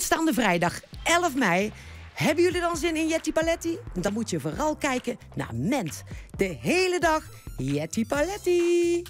Aanstaande vrijdag 11 mei. Hebben jullie dan zin in Yeti Paletti? Dan moet je vooral kijken naar Ment. De hele dag Yeti Paletti.